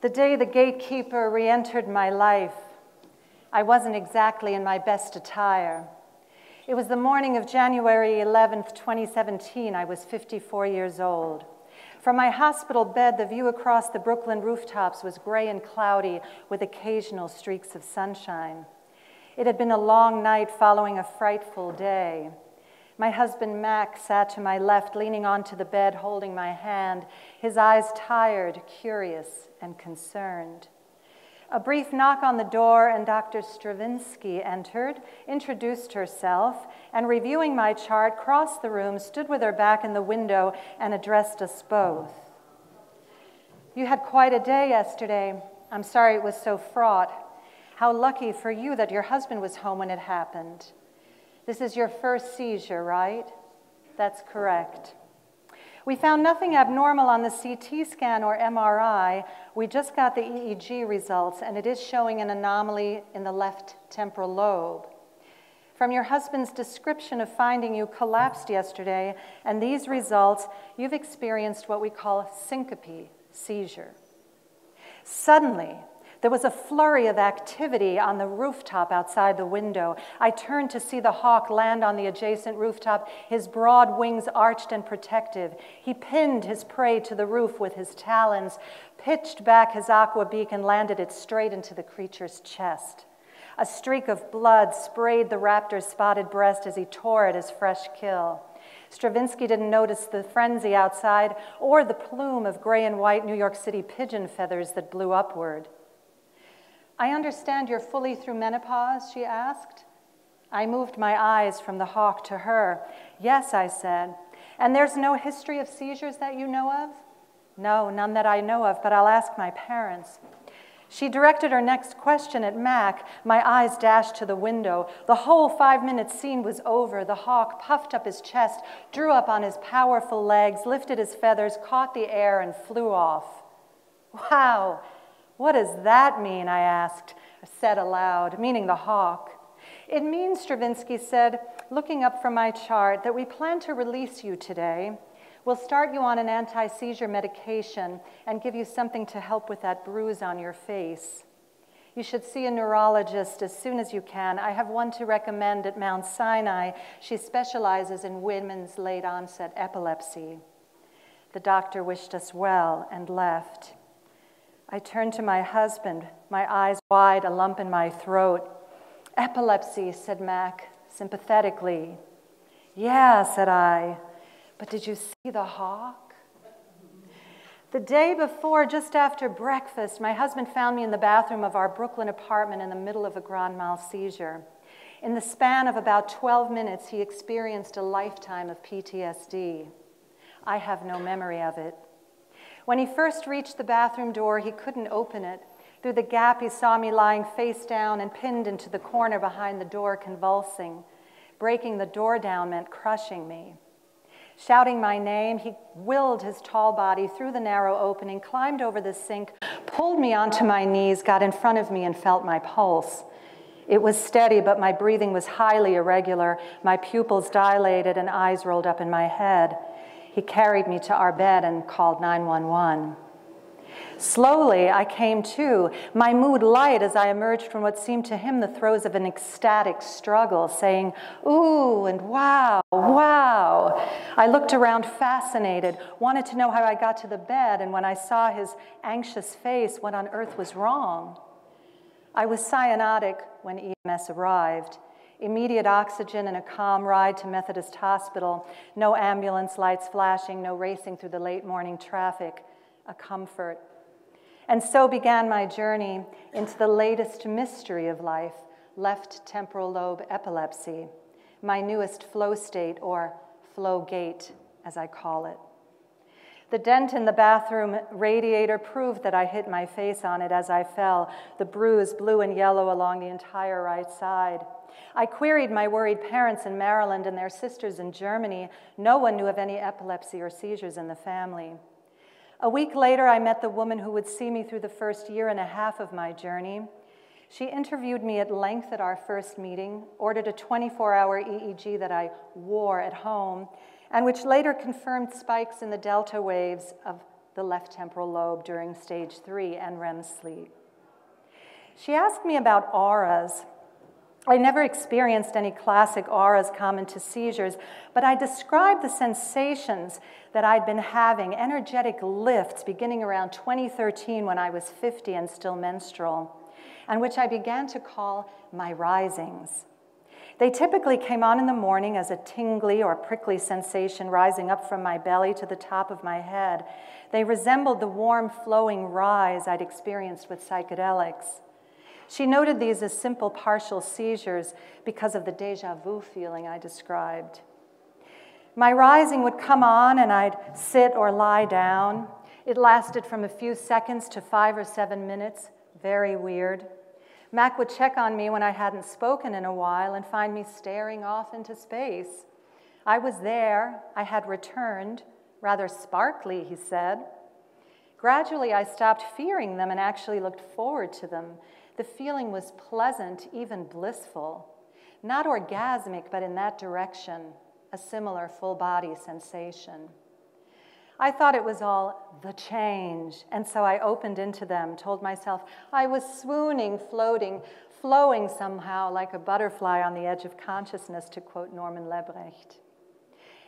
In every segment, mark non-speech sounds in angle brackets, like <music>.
The day the gatekeeper re entered my life, I wasn't exactly in my best attire. It was the morning of January 11th, 2017. I was 54 years old. From my hospital bed, the view across the Brooklyn rooftops was gray and cloudy with occasional streaks of sunshine. It had been a long night following a frightful day. My husband Mac sat to my left, leaning onto the bed, holding my hand, his eyes tired, curious, and concerned. A brief knock on the door, and Dr. Stravinsky entered, introduced herself, and reviewing my chart, crossed the room, stood with her back in the window, and addressed us both. You had quite a day yesterday. I'm sorry it was so fraught. How lucky for you that your husband was home when it happened. This is your first seizure, right? That's correct. We found nothing abnormal on the CT scan or MRI. We just got the EEG results, and it is showing an anomaly in the left temporal lobe. From your husband's description of finding you collapsed yesterday and these results, you've experienced what we call syncope seizure. Suddenly, there was a flurry of activity on the rooftop outside the window. I turned to see the hawk land on the adjacent rooftop, his broad wings arched and protective. He pinned his prey to the roof with his talons, pitched back his aqua beak, and landed it straight into the creature's chest. A streak of blood sprayed the raptor's spotted breast as he tore at his fresh kill. Stravinsky didn't notice the frenzy outside or the plume of gray and white New York City pigeon feathers that blew upward. I understand you're fully through menopause, she asked. I moved my eyes from the hawk to her. Yes, I said. And there's no history of seizures that you know of? No, none that I know of, but I'll ask my parents. She directed her next question at Mac. My eyes dashed to the window. The whole five minute scene was over. The hawk puffed up his chest, drew up on his powerful legs, lifted his feathers, caught the air, and flew off. Wow, what does that mean? I asked, said aloud, meaning the hawk. It means, Stravinsky said, looking up from my chart, that we plan to release you today. We'll start you on an anti seizure medication and give you something to help with that bruise on your face. You should see a neurologist as soon as you can. I have one to recommend at Mount Sinai. She specializes in women's late onset epilepsy. The doctor wished us well and left. I turned to my husband, my eyes wide, a lump in my throat. Epilepsy, said Mac, sympathetically. Yeah, said I. But did you see the hawk? The day before, just after breakfast, my husband found me in the bathroom of our Brooklyn apartment in the middle of a grand mal seizure. In the span of about 12 minutes, he experienced a lifetime of PTSD. I have no memory of it. When he first reached the bathroom door, he couldn't open it. Through the gap, he saw me lying face down and pinned into the corner behind the door, convulsing. Breaking the door down meant crushing me. Shouting my name, he willed his tall body through the narrow opening, climbed over the sink, pulled me onto my knees, got in front of me, and felt my pulse. It was steady, but my breathing was highly irregular. My pupils dilated and eyes rolled up in my head. He carried me to our bed and called 911. Slowly, I came to, my mood light as I emerged from what seemed to him the throes of an ecstatic struggle, saying, Ooh, and wow, wow. I looked around fascinated, wanted to know how I got to the bed, and when I saw his anxious face, what on earth was wrong? I was cyanotic when EMS arrived immediate oxygen and a calm ride to Methodist Hospital, no ambulance lights flashing, no racing through the late morning traffic, a comfort. And so began my journey into the latest mystery of life, left temporal lobe epilepsy, my newest flow state, or flow gate, as I call it. The dent in the bathroom radiator proved that I hit my face on it as I fell, the bruise blue and yellow along the entire right side. I queried my worried parents in Maryland and their sisters in Germany. No one knew of any epilepsy or seizures in the family. A week later, I met the woman who would see me through the first year and a half of my journey. She interviewed me at length at our first meeting, ordered a 24 hour EEG that I wore at home, and which later confirmed spikes in the delta waves of the left temporal lobe during stage three and REM sleep. She asked me about auras. I never experienced any classic auras common to seizures, but I described the sensations that I'd been having, energetic lifts beginning around 2013 when I was 50 and still menstrual, and which I began to call my risings. They typically came on in the morning as a tingly or prickly sensation rising up from my belly to the top of my head. They resembled the warm, flowing rise I'd experienced with psychedelics. She noted these as simple partial seizures because of the deja vu feeling I described. My rising would come on and I'd sit or lie down. It lasted from a few seconds to five or seven minutes. Very weird. Mac would check on me when I hadn't spoken in a while and find me staring off into space. I was there, I had returned, rather sparkly, he said. Gradually, I stopped fearing them and actually looked forward to them. The feeling was pleasant, even blissful. Not orgasmic, but in that direction, a similar full body sensation. I thought it was all the change, and so I opened into them, told myself I was swooning, floating, flowing somehow like a butterfly on the edge of consciousness, to quote Norman Lebrecht.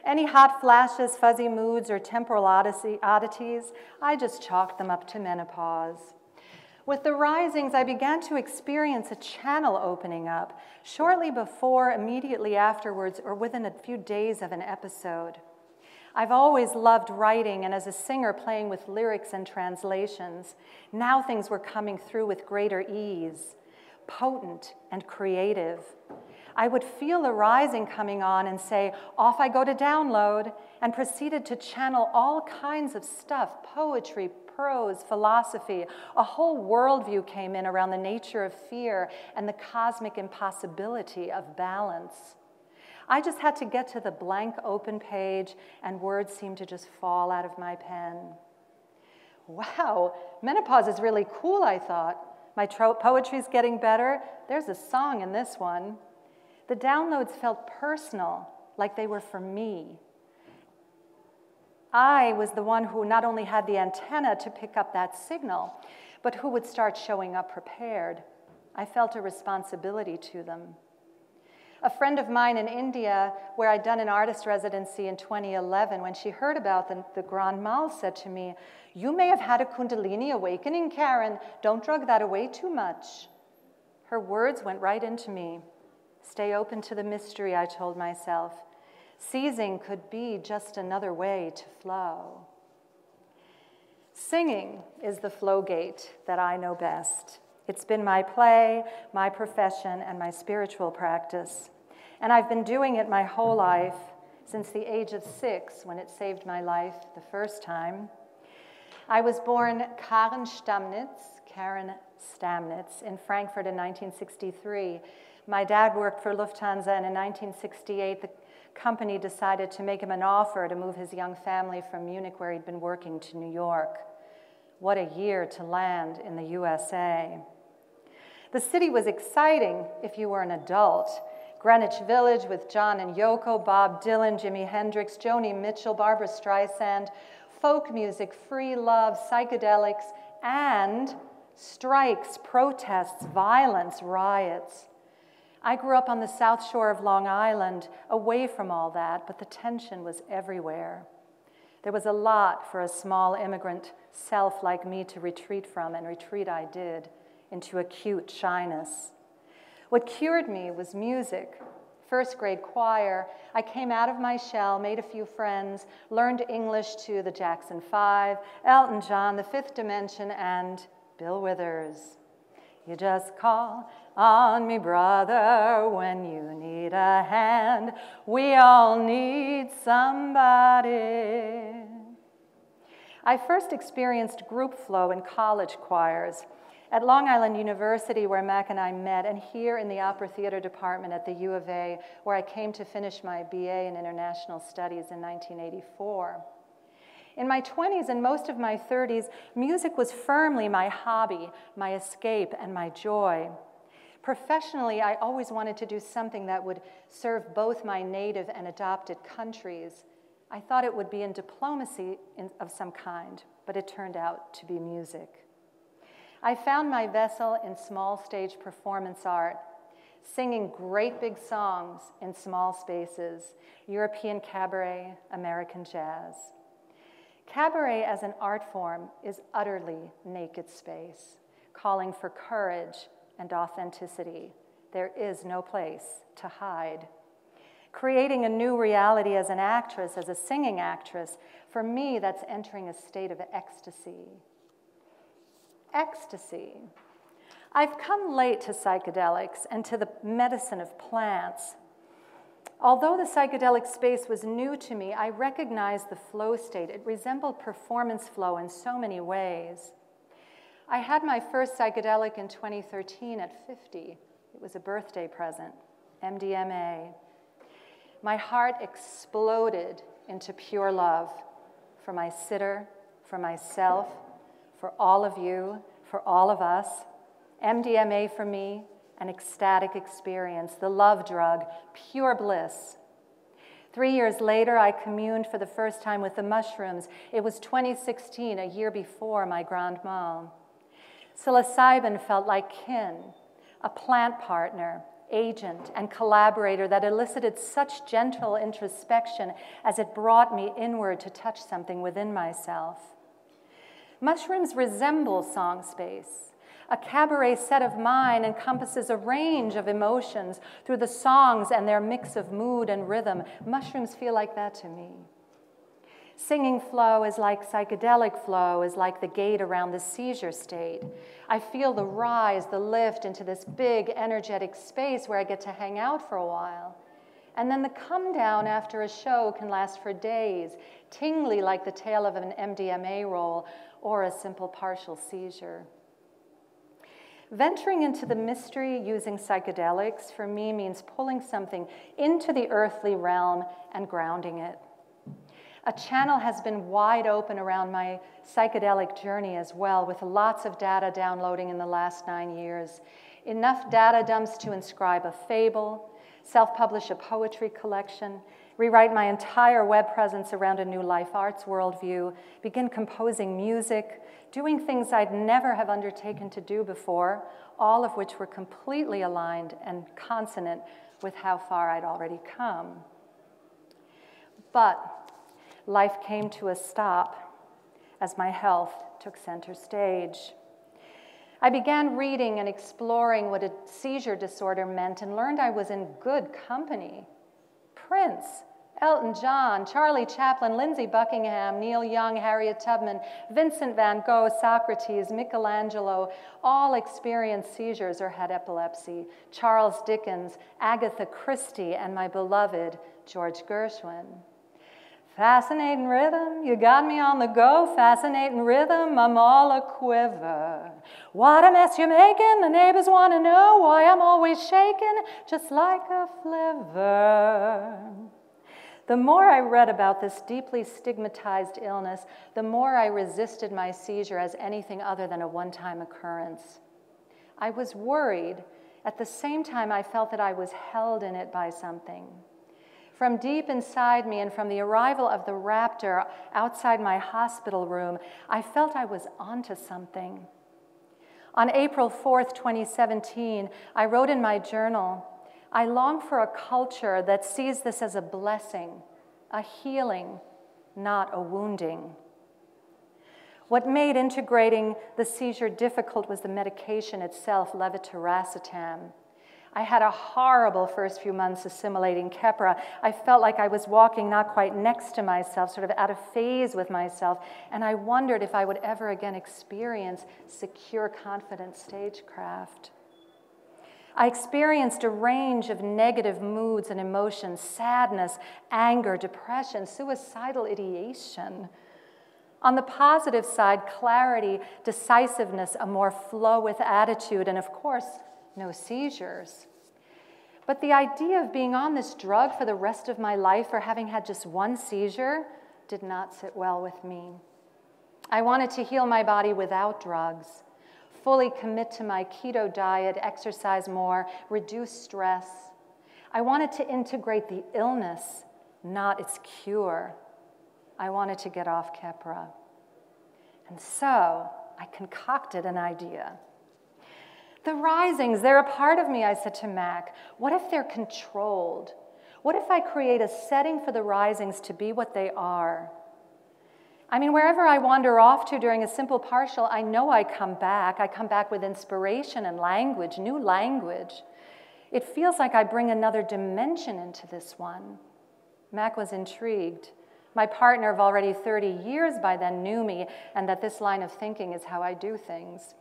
Any hot flashes, fuzzy moods, or temporal oddities, I just chalked them up to menopause. With the risings, I began to experience a channel opening up shortly before, immediately afterwards, or within a few days of an episode. I've always loved writing and as a singer playing with lyrics and translations. Now things were coming through with greater ease, potent and creative. I would feel a rising coming on and say, Off I go to download, and proceeded to channel all kinds of stuff poetry, prose, philosophy, a whole worldview came in around the nature of fear and the cosmic impossibility of balance. I just had to get to the blank open page, and words seemed to just fall out of my pen. Wow, menopause is really cool, I thought. My poetry's getting better. There's a song in this one. The downloads felt personal, like they were for me. I was the one who not only had the antenna to pick up that signal, but who would start showing up prepared. I felt a responsibility to them. A friend of mine in India, where I'd done an artist residency in 2011, when she heard about the, the Grand Mal, said to me, You may have had a Kundalini awakening, Karen. Don't drug that away too much. Her words went right into me. Stay open to the mystery, I told myself. Seizing could be just another way to flow. Singing is the flow gate that I know best. It's been my play, my profession, and my spiritual practice. And I've been doing it my whole life since the age of six when it saved my life the first time. I was born Karen Stamnitz, Karen Stamnitz, in Frankfurt in 1963. My dad worked for Lufthansa, and in 1968, the company decided to make him an offer to move his young family from Munich, where he'd been working, to New York. What a year to land in the USA. The city was exciting if you were an adult. Greenwich Village with John and Yoko, Bob Dylan, Jimi Hendrix, Joni Mitchell, Barbra Streisand, folk music, free love, psychedelics, and strikes, protests, violence, riots. I grew up on the south shore of Long Island, away from all that, but the tension was everywhere. There was a lot for a small immigrant self like me to retreat from, and retreat I did into acute shyness. What cured me was music. First grade choir, I came out of my shell, made a few friends, learned English to the Jackson Five, Elton John, The Fifth Dimension, and Bill Withers. You just call on me, brother, when you need a hand. We all need somebody. I first experienced group flow in college choirs at Long Island University, where Mac and I met, and here in the Opera Theater Department at the U of A, where I came to finish my BA in International Studies in 1984. In my 20s and most of my 30s, music was firmly my hobby, my escape, and my joy. Professionally, I always wanted to do something that would serve both my native and adopted countries. I thought it would be in diplomacy of some kind, but it turned out to be music. I found my vessel in small stage performance art, singing great big songs in small spaces European cabaret, American jazz. Cabaret as an art form is utterly naked space, calling for courage and authenticity. There is no place to hide. Creating a new reality as an actress, as a singing actress, for me, that's entering a state of ecstasy. Ecstasy. I've come late to psychedelics and to the medicine of plants Although the psychedelic space was new to me, I recognized the flow state. It resembled performance flow in so many ways. I had my first psychedelic in 2013 at 50. It was a birthday present, MDMA. My heart exploded into pure love for my sitter, for myself, for all of you, for all of us. MDMA for me an ecstatic experience, the love drug, pure bliss. Three years later, I communed for the first time with the mushrooms. It was 2016, a year before my Grand Mal. Psilocybin felt like kin, a plant partner, agent, and collaborator that elicited such gentle introspection as it brought me inward to touch something within myself. Mushrooms resemble song space a cabaret set of mine encompasses a range of emotions through the songs and their mix of mood and rhythm. Mushrooms feel like that to me. Singing flow is like psychedelic flow, is like the gate around the seizure state. I feel the rise, the lift into this big, energetic space where I get to hang out for a while. And then the come down after a show can last for days, tingly like the tail of an MDMA roll or a simple partial seizure. Venturing into the mystery using psychedelics for me means pulling something into the earthly realm and grounding it. A channel has been wide open around my psychedelic journey as well, with lots of data downloading in the last nine years. Enough data dumps to inscribe a fable, self publish a poetry collection, rewrite my entire web presence around a new life arts worldview, begin composing music, doing things I'd never have undertaken to do before, all of which were completely aligned and consonant with how far I'd already come. But life came to a stop as my health took center stage. I began reading and exploring what a seizure disorder meant and learned I was in good company. Prince, Elton John, Charlie Chaplin, Lindsey Buckingham, Neil Young, Harriet Tubman, Vincent van Gogh, Socrates, Michelangelo all experienced seizures or had epilepsy. Charles Dickens, Agatha Christie, and my beloved George Gershwin. Fascinating rhythm, you got me on the go. Fascinating rhythm, I'm all a quiver. What a mess you're making, the neighbors want to know why I'm always shaking, just like a flivver. The more I read about this deeply stigmatized illness, the more I resisted my seizure as anything other than a one time occurrence. I was worried. At the same time, I felt that I was held in it by something. From deep inside me and from the arrival of the raptor outside my hospital room, I felt I was onto something. On April 4th, 2017, I wrote in my journal I long for a culture that sees this as a blessing, a healing, not a wounding. What made integrating the seizure difficult was the medication itself, levetiracetam. I had a horrible first few months assimilating Keppra. I felt like I was walking not quite next to myself, sort of out of phase with myself, and I wondered if I would ever again experience secure, confident stagecraft. I experienced a range of negative moods and emotions sadness, anger, depression, suicidal ideation. On the positive side, clarity, decisiveness, a more flow with attitude, and of course, no seizures. But the idea of being on this drug for the rest of my life or having had just one seizure did not sit well with me. I wanted to heal my body without drugs fully commit to my keto diet, exercise more, reduce stress. I wanted to integrate the illness, not its cure. I wanted to get off Keppra. And so I concocted an idea. The risings, they're a part of me, I said to Mac. What if they're controlled? What if I create a setting for the risings to be what they are? I mean, wherever I wander off to during a simple partial, I know I come back. I come back with inspiration and language, new language. It feels like I bring another dimension into this one. Mac was intrigued. My partner of already 30 years by then knew me and that this line of thinking is how I do things.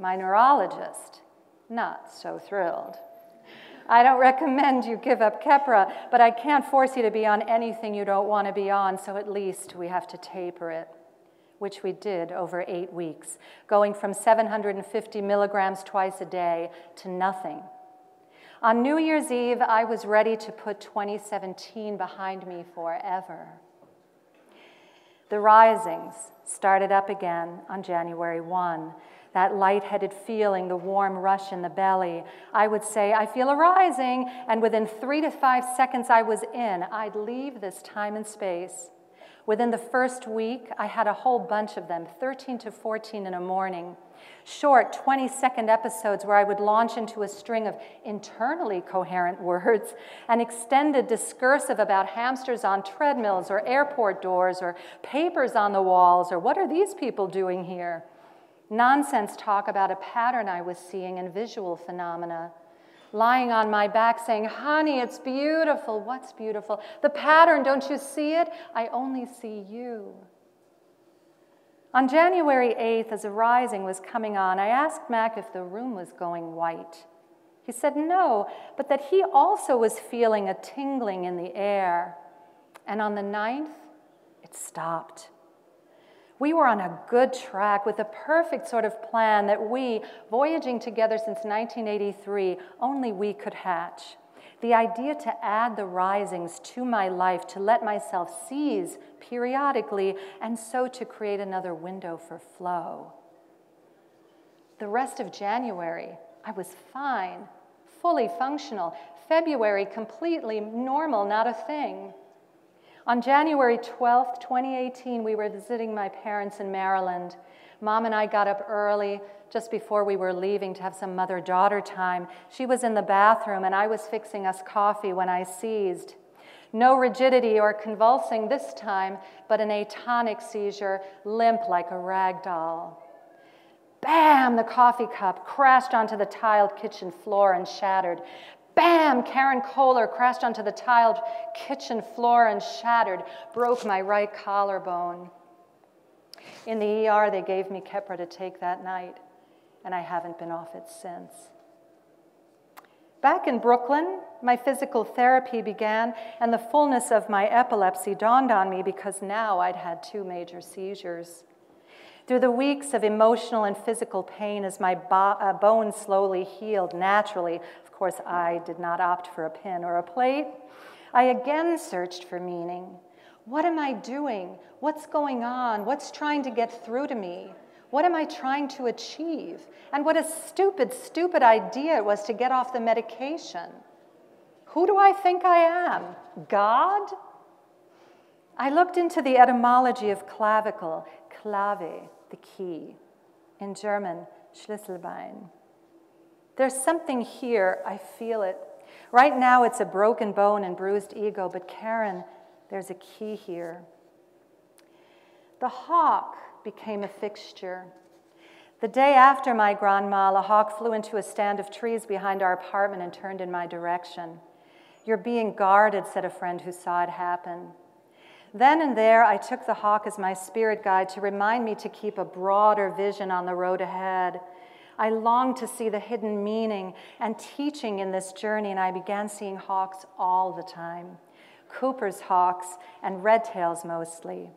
My neurologist, not so thrilled. I don't recommend you give up Keppra, but I can't force you to be on anything you don't want to be on, so at least we have to taper it, which we did over eight weeks, going from 750 milligrams twice a day to nothing. On New Year's Eve, I was ready to put 2017 behind me forever. The risings started up again on January 1 that lightheaded feeling, the warm rush in the belly. I would say, I feel a rising, and within three to five seconds I was in. I'd leave this time and space. Within the first week, I had a whole bunch of them, 13 to 14 in a morning. Short 20 second episodes where I would launch into a string of internally coherent <laughs> words an extended discursive about hamsters on treadmills or airport doors or papers on the walls or what are these people doing here? Nonsense talk about a pattern I was seeing in visual phenomena. Lying on my back saying, Honey, it's beautiful. What's beautiful? The pattern, don't you see it? I only see you. On January 8th, as a rising was coming on, I asked Mac if the room was going white. He said no, but that he also was feeling a tingling in the air. And on the 9th, it stopped. We were on a good track with a perfect sort of plan that we, voyaging together since 1983, only we could hatch. The idea to add the risings to my life, to let myself seize periodically, and so to create another window for flow. The rest of January, I was fine, fully functional. February, completely normal, not a thing. On January 12, 2018, we were visiting my parents in Maryland. Mom and I got up early just before we were leaving to have some mother daughter time. She was in the bathroom, and I was fixing us coffee when I seized. No rigidity or convulsing this time, but an atonic seizure, limp like a rag doll. Bam! The coffee cup crashed onto the tiled kitchen floor and shattered. Bam! Karen Kohler crashed onto the tiled kitchen floor and shattered, broke my right collarbone. In the ER, they gave me Keppra to take that night, and I haven't been off it since. Back in Brooklyn, my physical therapy began, and the fullness of my epilepsy dawned on me because now I'd had two major seizures. Through the weeks of emotional and physical pain, as my bo- uh, bones slowly healed naturally, course, I did not opt for a pin or a plate. I again searched for meaning. What am I doing? What's going on? What's trying to get through to me? What am I trying to achieve? And what a stupid, stupid idea it was to get off the medication. Who do I think I am? God? I looked into the etymology of clavicle, clave, the key. In German, Schlüsselbein. There's something here, I feel it. Right now, it's a broken bone and bruised ego, but Karen, there's a key here. The hawk became a fixture. The day after my Grand Mal, a hawk flew into a stand of trees behind our apartment and turned in my direction. You're being guarded, said a friend who saw it happen. Then and there, I took the hawk as my spirit guide to remind me to keep a broader vision on the road ahead. I longed to see the hidden meaning and teaching in this journey, and I began seeing hawks all the time Cooper's hawks and red tails mostly.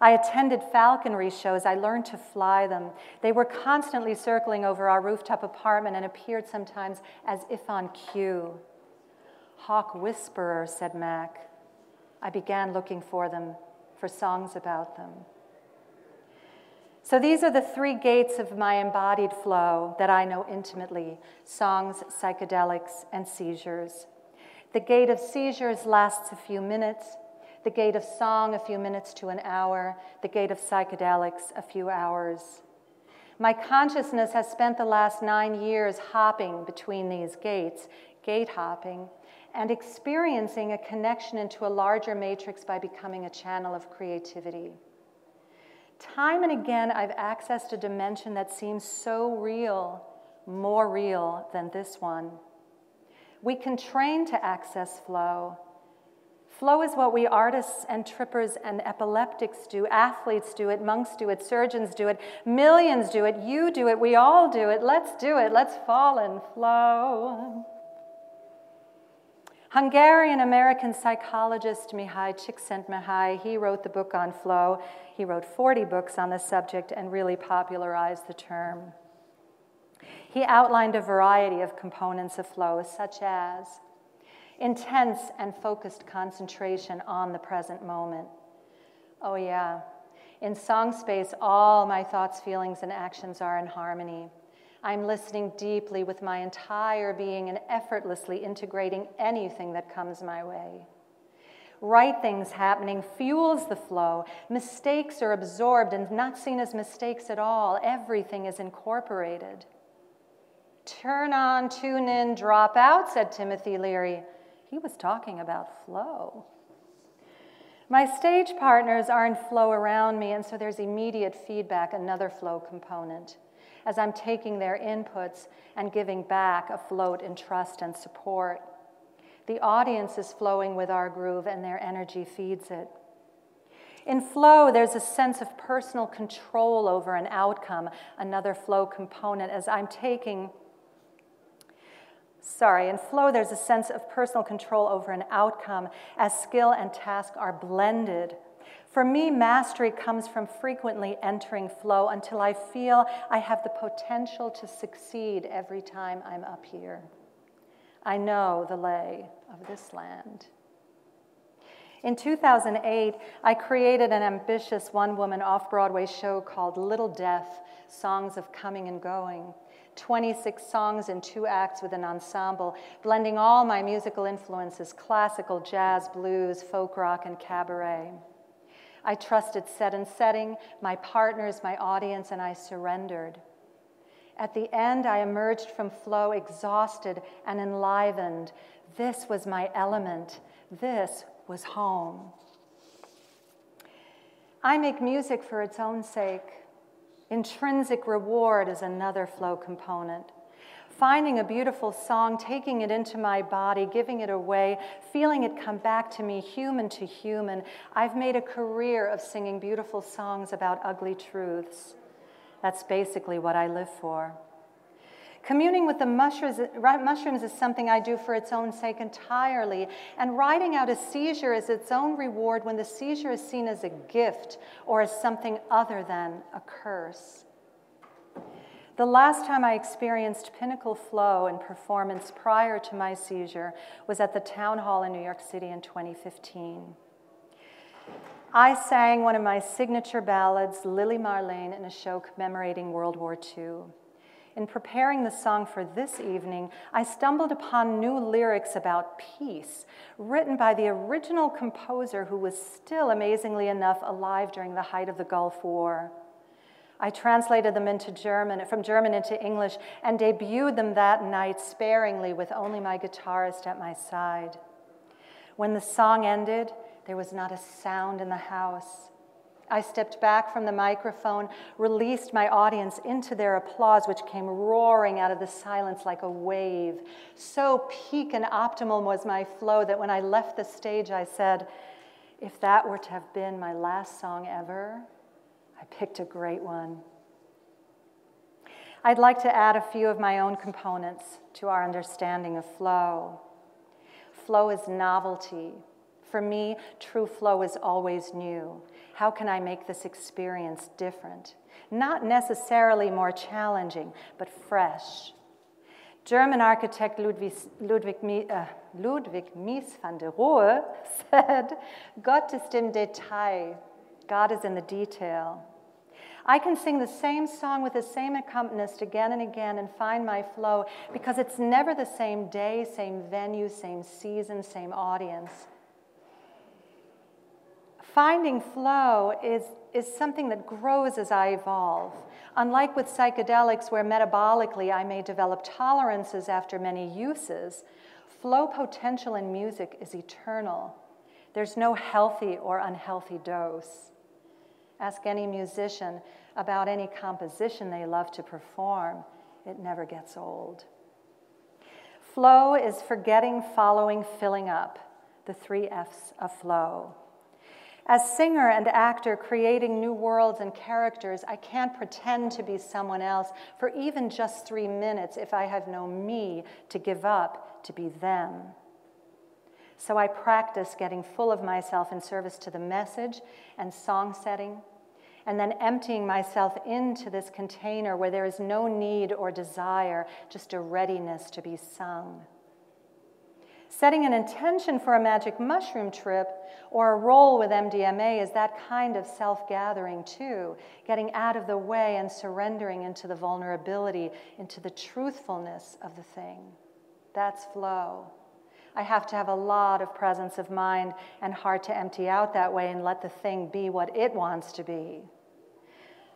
I attended falconry shows. I learned to fly them. They were constantly circling over our rooftop apartment and appeared sometimes as if on cue. Hawk whisperer, said Mac. I began looking for them, for songs about them. So these are the three gates of my embodied flow that I know intimately songs, psychedelics, and seizures. The gate of seizures lasts a few minutes. The gate of song a few minutes to an hour, the gate of psychedelics a few hours. My consciousness has spent the last nine years hopping between these gates, gate hopping, and experiencing a connection into a larger matrix by becoming a channel of creativity. Time and again, I've accessed a dimension that seems so real, more real than this one. We can train to access flow. Flow is what we artists and trippers and epileptics do, athletes do it, monks do it, surgeons do it, millions do it, you do it, we all do it. Let's do it. Let's fall in flow. Hungarian American psychologist Mihaly Csikszentmihalyi, he wrote the book on flow. He wrote 40 books on the subject and really popularized the term. He outlined a variety of components of flow, such as intense and focused concentration on the present moment. Oh, yeah. In song space, all my thoughts, feelings, and actions are in harmony. I'm listening deeply with my entire being and effortlessly integrating anything that comes my way. Right things happening fuels the flow. Mistakes are absorbed and not seen as mistakes at all. Everything is incorporated. Turn on, tune in, drop out, said Timothy Leary. He was talking about flow. My stage partners are in flow around me, and so there's immediate feedback, another flow component as I'm taking their inputs and giving back a float in trust and support. The audience is flowing with our groove and their energy feeds it. In flow, there's a sense of personal control over an outcome, another flow component, as I'm taking. Sorry, in flow, there's a sense of personal control over an outcome as skill and task are blended for me, mastery comes from frequently entering flow until I feel I have the potential to succeed every time I'm up here. I know the lay of this land. In 2008, I created an ambitious one woman off Broadway show called Little Death Songs of Coming and Going. 26 songs in two acts with an ensemble, blending all my musical influences classical, jazz, blues, folk rock, and cabaret. I trusted set and setting, my partners, my audience, and I surrendered. At the end, I emerged from flow exhausted and enlivened. This was my element. This was home. I make music for its own sake. Intrinsic reward is another flow component finding a beautiful song, taking it into my body, giving it away, feeling it come back to me, human to human. I've made a career of singing beautiful songs about ugly truths. That's basically what I live for. Communing with the mushrooms, is something I do for its own sake entirely. And riding out a seizure is its own reward when the seizure is seen as a gift or as something other than a curse. The last time I experienced pinnacle flow and performance prior to my seizure was at the town hall in New York City in 2015. I sang one of my signature ballads, Lili Marlene, in a show commemorating World War II. In preparing the song for this evening, I stumbled upon new lyrics about peace, written by the original composer who was still, amazingly enough, alive during the height of the Gulf War. I translated them into German, from German into English, and debuted them that night sparingly with only my guitarist at my side. When the song ended, there was not a sound in the house. I stepped back from the microphone, released my audience into their applause, which came roaring out of the silence like a wave. So peak and optimal was my flow that when I left the stage, I said, if that were to have been my last song ever, I picked a great one. I'd like to add a few of my own components to our understanding of flow. Flow is novelty. For me, true flow is always new. How can I make this experience different? Not necessarily more challenging, but fresh. German architect Ludwig, Ludwig, uh, Ludwig Mies van der Rohe <laughs> said, Gott ist im Detail. God is in the detail. I can sing the same song with the same accompanist again and again and find my flow because it's never the same day, same venue, same season, same audience. Finding flow is, is something that grows as I evolve. Unlike with psychedelics, where metabolically I may develop tolerances after many uses, flow potential in music is eternal. There's no healthy or unhealthy dose. Ask any musician about any composition they love to perform, it never gets old. Flow is forgetting, following, filling up, the three F's of flow. As singer and actor creating new worlds and characters, I can't pretend to be someone else for even just three minutes if I have no me to give up to be them. So I practice getting full of myself in service to the message and song setting, and then emptying myself into this container where there is no need or desire, just a readiness to be sung. Setting an intention for a magic mushroom trip or a roll with MDMA is that kind of self gathering, too, getting out of the way and surrendering into the vulnerability, into the truthfulness of the thing. That's flow. I have to have a lot of presence of mind and heart to empty out that way and let the thing be what it wants to be.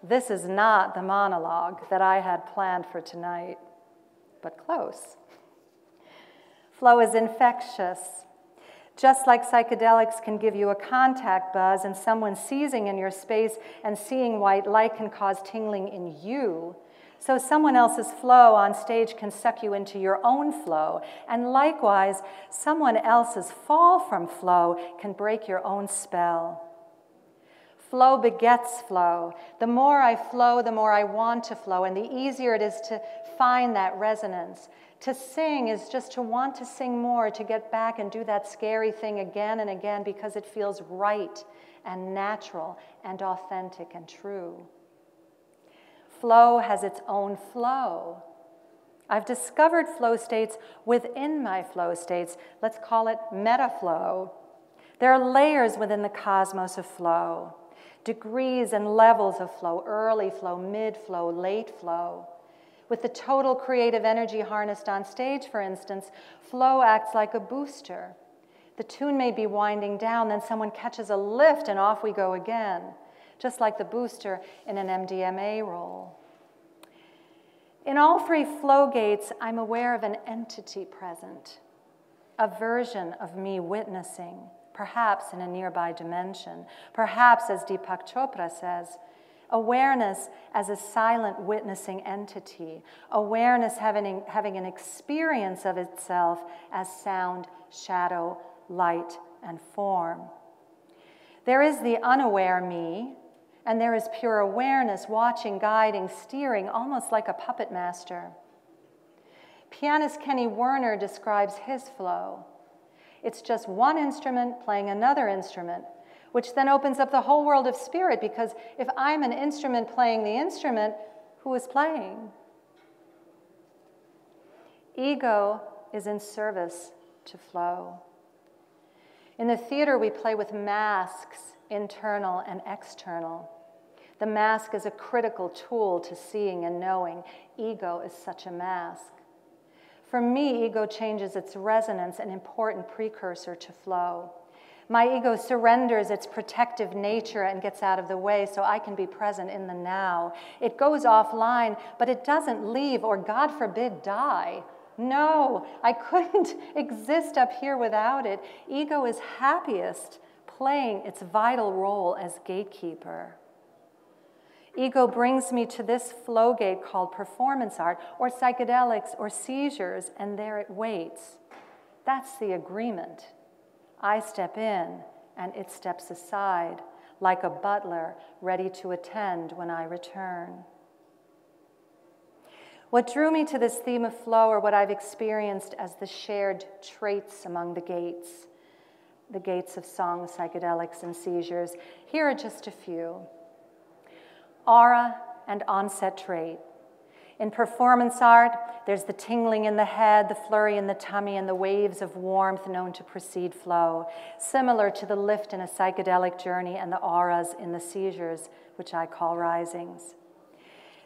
This is not the monologue that I had planned for tonight, but close. Flow is infectious. Just like psychedelics can give you a contact buzz and someone seizing in your space and seeing white light can cause tingling in you, so someone else's flow on stage can suck you into your own flow. And likewise, someone else's fall from flow can break your own spell. Flow begets flow. The more I flow, the more I want to flow, and the easier it is to find that resonance. To sing is just to want to sing more, to get back and do that scary thing again and again because it feels right and natural and authentic and true. Flow has its own flow. I've discovered flow states within my flow states. Let's call it meta flow. There are layers within the cosmos of flow, degrees and levels of flow, early flow, mid flow, late flow. With the total creative energy harnessed on stage, for instance, flow acts like a booster. The tune may be winding down, then someone catches a lift and off we go again, just like the booster in an MDMA roll. In all three flow gates, I'm aware of an entity present, a version of me witnessing, perhaps in a nearby dimension, perhaps, as Deepak Chopra says, Awareness as a silent witnessing entity, awareness having, having an experience of itself as sound, shadow, light, and form. There is the unaware me, and there is pure awareness, watching, guiding, steering, almost like a puppet master. Pianist Kenny Werner describes his flow. It's just one instrument playing another instrument, which then opens up the whole world of spirit because if I'm an instrument playing the instrument, who is playing? Ego is in service to flow. In the theater, we play with masks, internal and external. The mask is a critical tool to seeing and knowing. Ego is such a mask. For me, ego changes its resonance, an important precursor to flow. My ego surrenders its protective nature and gets out of the way so I can be present in the now. It goes offline, but it doesn't leave or, God forbid, die. No, I couldn't <laughs> exist up here without it. Ego is happiest playing its vital role as gatekeeper. Ego brings me to this flow gate called performance art or psychedelics or seizures, and there it waits. That's the agreement. I step in and it steps aside, like a butler ready to attend when I return. What drew me to this theme of flow are what I've experienced as the shared traits among the gates, the gates of song, psychedelics, and seizures. Here are just a few aura and onset trait. In performance art, there's the tingling in the head, the flurry in the tummy, and the waves of warmth known to precede flow, similar to the lift in a psychedelic journey and the auras in the seizures, which I call risings.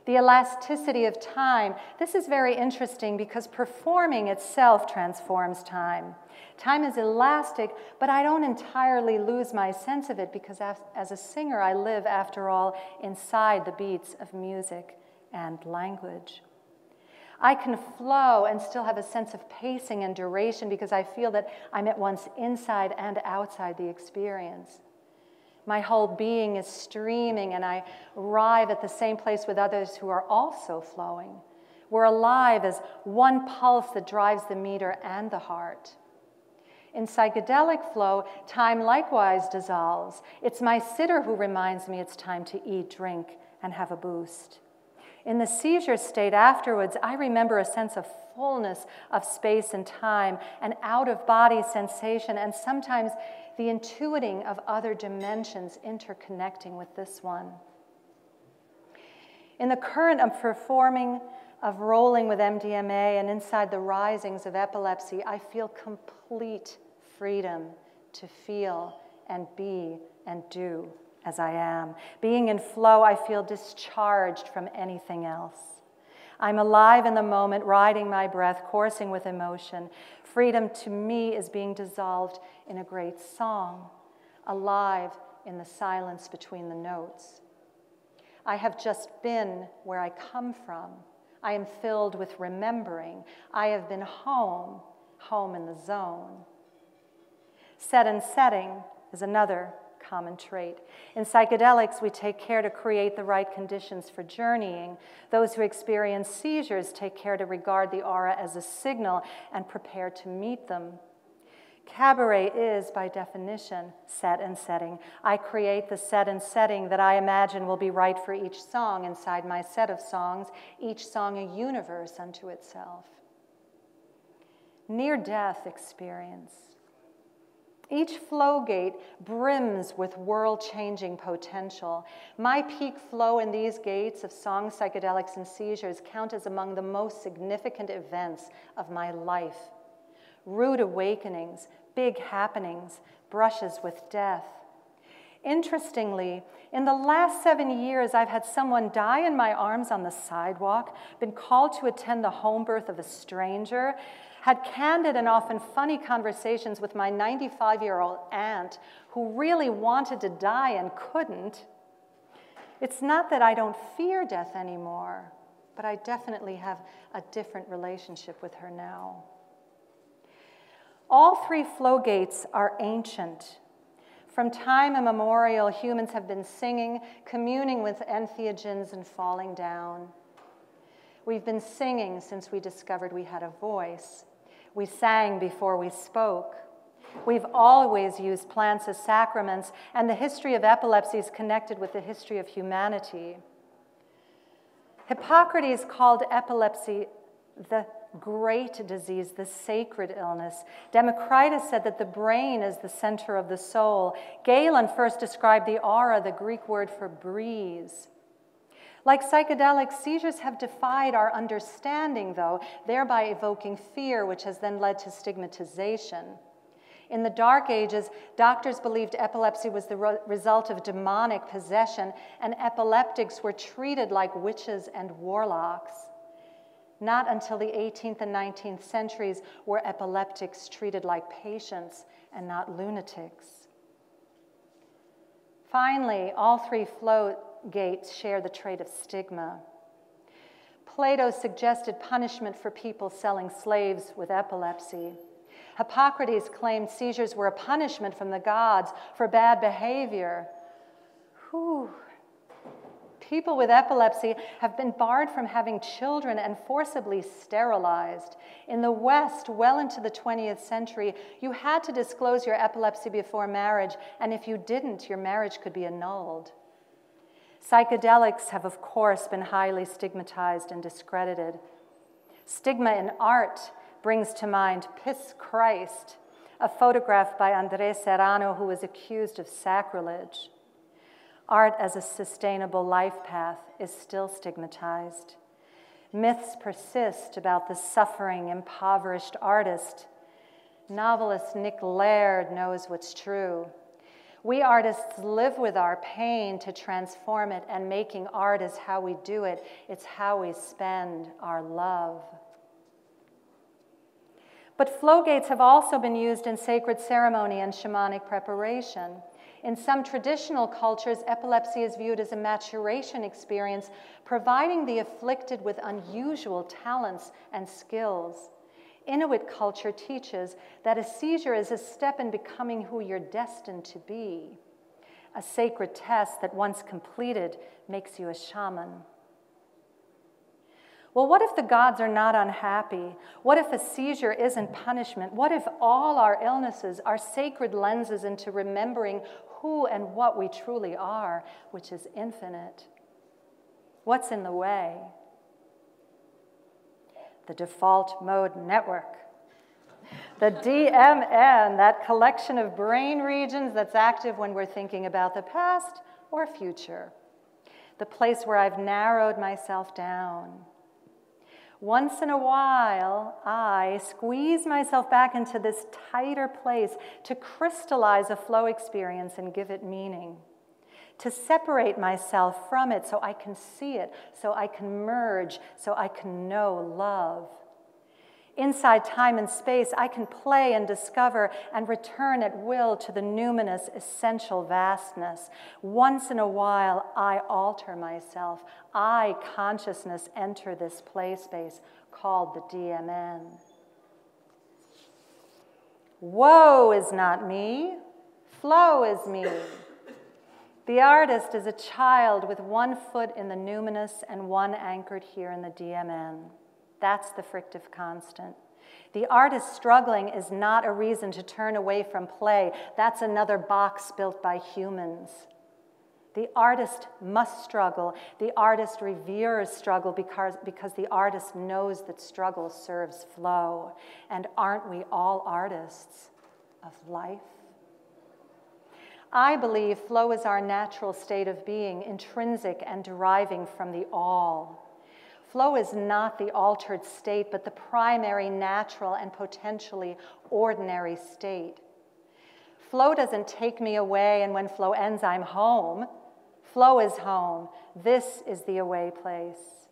The elasticity of time. This is very interesting because performing itself transforms time. Time is elastic, but I don't entirely lose my sense of it because as a singer, I live, after all, inside the beats of music and language. I can flow and still have a sense of pacing and duration because I feel that I'm at once inside and outside the experience. My whole being is streaming, and I arrive at the same place with others who are also flowing. We're alive as one pulse that drives the meter and the heart. In psychedelic flow, time likewise dissolves. It's my sitter who reminds me it's time to eat, drink, and have a boost. In the seizure state afterwards, I remember a sense of fullness of space and time, an out of body sensation, and sometimes the intuiting of other dimensions interconnecting with this one. In the current of performing, of rolling with MDMA and inside the risings of epilepsy, I feel complete freedom to feel and be and do as I am. Being in flow, I feel discharged from anything else. I'm alive in the moment, riding my breath, coursing with emotion. Freedom to me is being dissolved in a great song, alive in the silence between the notes. I have just been where I come from. I am filled with remembering. I have been home, home in the zone. Set and setting is another common trait. In psychedelics, we take care to create the right conditions for journeying. Those who experience seizures take care to regard the aura as a signal and prepare to meet them. Cabaret is, by definition, set and setting. I create the set and setting that I imagine will be right for each song inside my set of songs, each song a universe unto itself. Near death experience. Each flow gate brims with world changing potential. My peak flow in these gates of song, psychedelics, and seizures count as among the most significant events of my life. Rude awakenings, big happenings, brushes with death. Interestingly, in the last seven years, I've had someone die in my arms on the sidewalk, been called to attend the home birth of a stranger, had candid and often funny conversations with my 95 year old aunt who really wanted to die and couldn't. It's not that I don't fear death anymore, but I definitely have a different relationship with her now. All three flow gates are ancient. From time immemorial, humans have been singing, communing with entheogens, and falling down. We've been singing since we discovered we had a voice. We sang before we spoke. We've always used plants as sacraments, and the history of epilepsy is connected with the history of humanity. Hippocrates called epilepsy the great disease, the sacred illness. Democritus said that the brain is the center of the soul. Galen first described the aura, the Greek word for breeze. Like psychedelic seizures have defied our understanding, though, thereby evoking fear, which has then led to stigmatization. In the Dark Ages, doctors believed epilepsy was the re result of demonic possession, and epileptics were treated like witches and warlocks. Not until the 18th and 19th centuries were epileptics treated like patients and not lunatics. Finally, all three flow gates share the trait of stigma. Plato suggested punishment for people selling slaves with epilepsy. Hippocrates claimed seizures were a punishment from the gods for bad behavior. Whew. People with epilepsy have been barred from having children and forcibly sterilized. In the West, well into the 20th century, you had to disclose your epilepsy before marriage, and if you didn't, your marriage could be annulled. Psychedelics have, of course, been highly stigmatized and discredited. Stigma in art brings to mind Piss Christ, a photograph by Andres Serrano who was accused of sacrilege. Art as a sustainable life path is still stigmatized. Myths persist about the suffering, impoverished artist. Novelist Nick Laird knows what's true. We artists live with our pain to transform it, and making art is how we do it. It's how we spend our love. But flow gates have also been used in sacred ceremony and shamanic preparation. In some traditional cultures, epilepsy is viewed as a maturation experience, providing the afflicted with unusual talents and skills. Inuit culture teaches that a seizure is a step in becoming who you're destined to be. A sacred test that, once completed, makes you a shaman. Well, what if the gods are not unhappy? What if a seizure isn't punishment? What if all our illnesses are sacred lenses into remembering who and what we truly are, which is infinite? What's in the way? The default mode network. The DMN, that collection of brain regions that's active when we're thinking about the past or future. The place where I've narrowed myself down once in a while, I squeeze myself back into this tighter place to crystallize a flow experience and give it meaning, to separate myself from it so I can see it, so I can merge, so I can know love. Inside time and space, I can play and discover and return at will to the numinous, essential vastness. Once in a while, I alter myself. I, consciousness, enter this play space called the DMN. Woe is not me, flow is me. The artist is a child with one foot in the numinous and one anchored here in the DMN. That's the frictive constant. The artist struggling is not a reason to turn away from play. That's another box built by humans. The artist must struggle. The artist reveres struggle because, because the artist knows that struggle serves flow. And aren't we all artists of life? I believe flow is our natural state of being, intrinsic and deriving from the all. Flow is not the altered state, but the primary, natural, and potentially ordinary state. Flow doesn't take me away, and when flow ends, I'm home. Flow is home. This is the away place.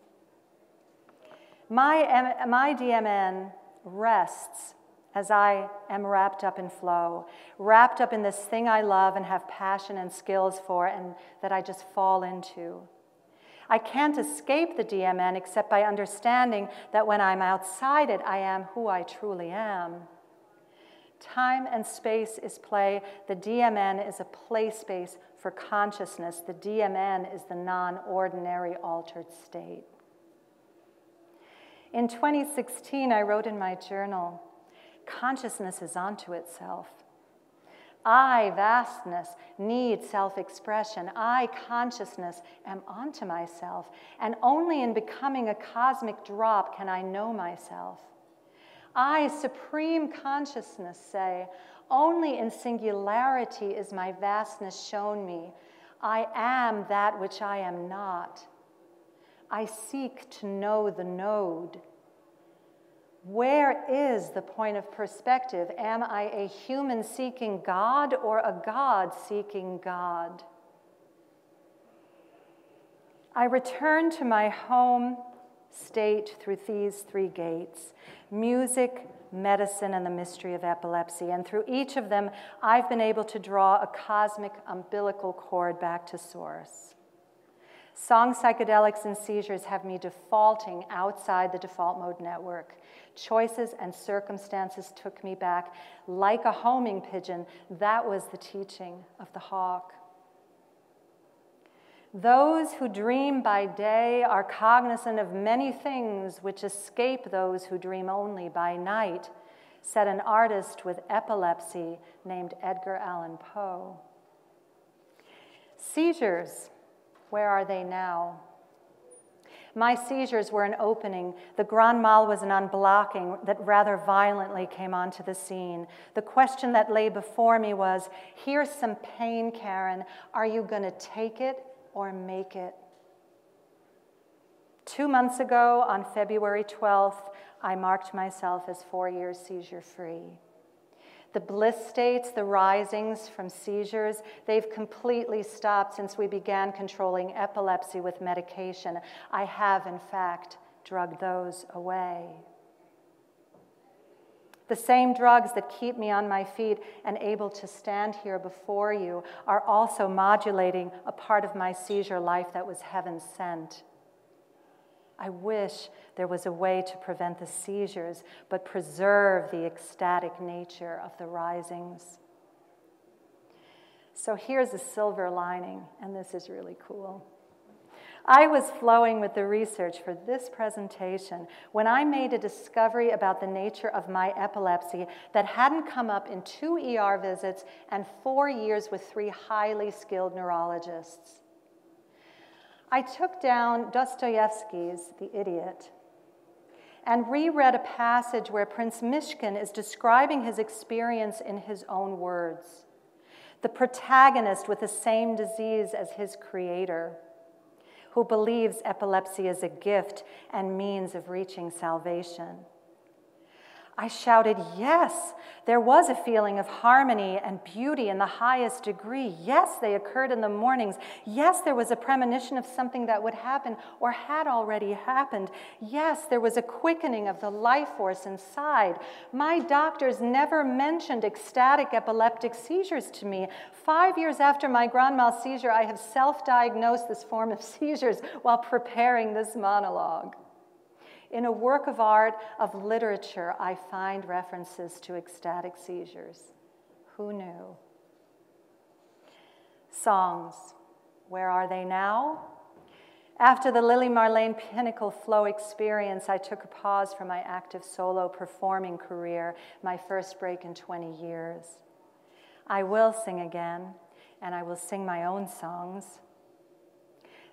My, my DMN rests as I am wrapped up in flow, wrapped up in this thing I love and have passion and skills for, and that I just fall into. I can't escape the DMN except by understanding that when I'm outside it, I am who I truly am. Time and space is play. The DMN is a play space for consciousness. The DMN is the non ordinary altered state. In 2016, I wrote in my journal consciousness is onto itself. I, vastness, need self expression. I, consciousness, am onto myself. And only in becoming a cosmic drop can I know myself. I, supreme consciousness, say, only in singularity is my vastness shown me. I am that which I am not. I seek to know the node. Where is the point of perspective? Am I a human seeking God or a God seeking God? I return to my home state through these three gates music, medicine, and the mystery of epilepsy. And through each of them, I've been able to draw a cosmic umbilical cord back to source. Song psychedelics and seizures have me defaulting outside the default mode network. Choices and circumstances took me back. Like a homing pigeon, that was the teaching of the hawk. Those who dream by day are cognizant of many things which escape those who dream only by night, said an artist with epilepsy named Edgar Allan Poe. Seizures, where are they now? My seizures were an opening. The Grand Mal was an unblocking that rather violently came onto the scene. The question that lay before me was Here's some pain, Karen. Are you going to take it or make it? Two months ago, on February 12th, I marked myself as four years seizure free. The bliss states, the risings from seizures, they've completely stopped since we began controlling epilepsy with medication. I have, in fact, drugged those away. The same drugs that keep me on my feet and able to stand here before you are also modulating a part of my seizure life that was heaven sent. I wish there was a way to prevent the seizures, but preserve the ecstatic nature of the risings. So here's a silver lining, and this is really cool. I was flowing with the research for this presentation when I made a discovery about the nature of my epilepsy that hadn't come up in two ER visits and four years with three highly skilled neurologists. I took down Dostoevsky's The Idiot and reread a passage where Prince Myshkin is describing his experience in his own words. The protagonist with the same disease as his creator, who believes epilepsy is a gift and means of reaching salvation. I shouted, Yes, there was a feeling of harmony and beauty in the highest degree. Yes, they occurred in the mornings. Yes, there was a premonition of something that would happen or had already happened. Yes, there was a quickening of the life force inside. My doctors never mentioned ecstatic epileptic seizures to me. Five years after my grand mal seizure, I have self diagnosed this form of <laughs> seizures while preparing this monologue. In a work of art, of literature, I find references to ecstatic seizures. Who knew? Songs. Where are they now? After the Lili Marlene Pinnacle Flow experience, I took a pause from my active solo performing career, my first break in 20 years. I will sing again, and I will sing my own songs.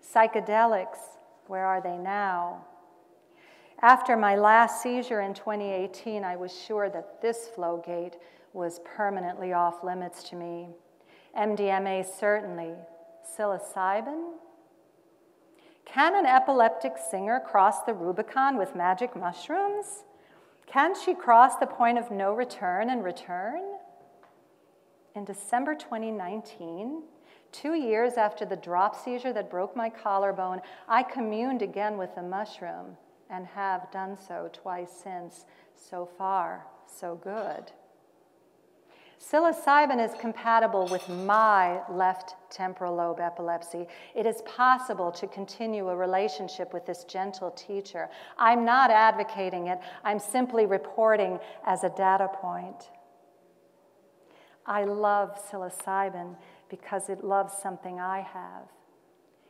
Psychedelics, where are they now? After my last seizure in 2018, I was sure that this flow gate was permanently off limits to me. MDMA, certainly. Psilocybin? Can an epileptic singer cross the Rubicon with magic mushrooms? Can she cross the point of no return and return? In December 2019, two years after the drop seizure that broke my collarbone, I communed again with the mushroom and have done so twice since. So far, so good. Psilocybin is compatible with my left temporal lobe epilepsy. It is possible to continue a relationship with this gentle teacher. I'm not advocating it, I'm simply reporting as a data point. I love psilocybin because it loves something I have.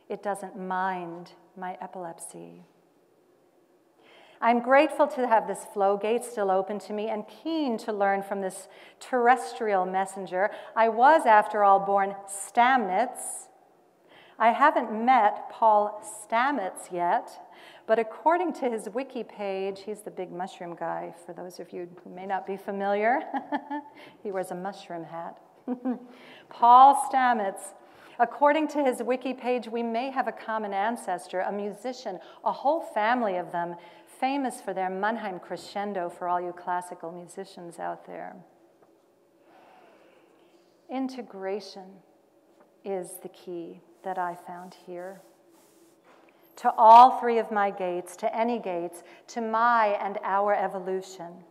It doesn't mind my epilepsy. I'm grateful to have this flow gate still open to me and keen to learn from this terrestrial messenger. I was, after all, born Stamitz. I haven't met Paul Stamets yet, but according to his wiki page, he's the big mushroom guy, for those of you who may not be familiar. <laughs> he wears a mushroom hat. <laughs> Paul Stamets. According to his wiki page, we may have a common ancestor, a musician, a whole family of them famous for their Mannheim crescendo for all you classical musicians out there. Integration is the key that I found here. To all three of my gates, to any gates, to my and our evolution.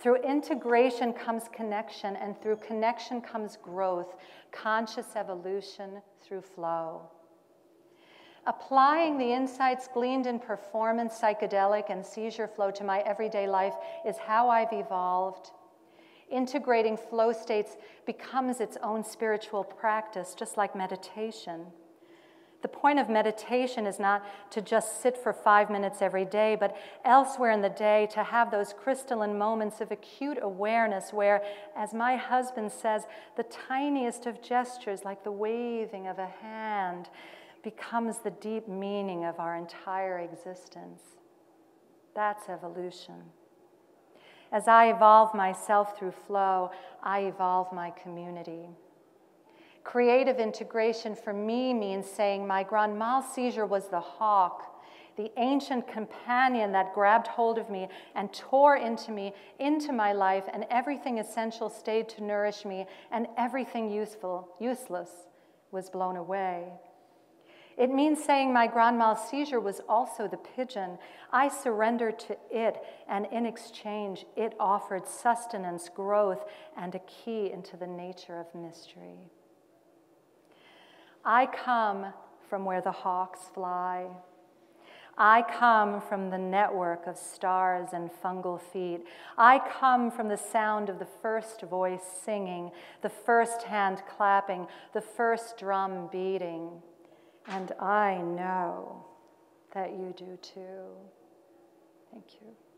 Through integration comes connection, and through connection comes growth, conscious evolution through flow. Applying the insights gleaned in performance, psychedelic, and seizure flow to my everyday life is how I've evolved. Integrating flow states becomes its own spiritual practice, just like meditation. The point of meditation is not to just sit for five minutes every day, but elsewhere in the day to have those crystalline moments of acute awareness where, as my husband says, the tiniest of gestures, like the waving of a hand, becomes the deep meaning of our entire existence. That's evolution. As I evolve myself through flow, I evolve my community. Creative integration for me means saying my grand mal seizure was the hawk, the ancient companion that grabbed hold of me and tore into me, into my life, and everything essential stayed to nourish me, and everything useful, useless, was blown away. It means saying my grand mal seizure was also the pigeon. I surrendered to it, and in exchange, it offered sustenance, growth, and a key into the nature of mystery. I come from where the hawks fly. I come from the network of stars and fungal feet. I come from the sound of the first voice singing, the first hand clapping, the first drum beating. And I know that you do too. Thank you.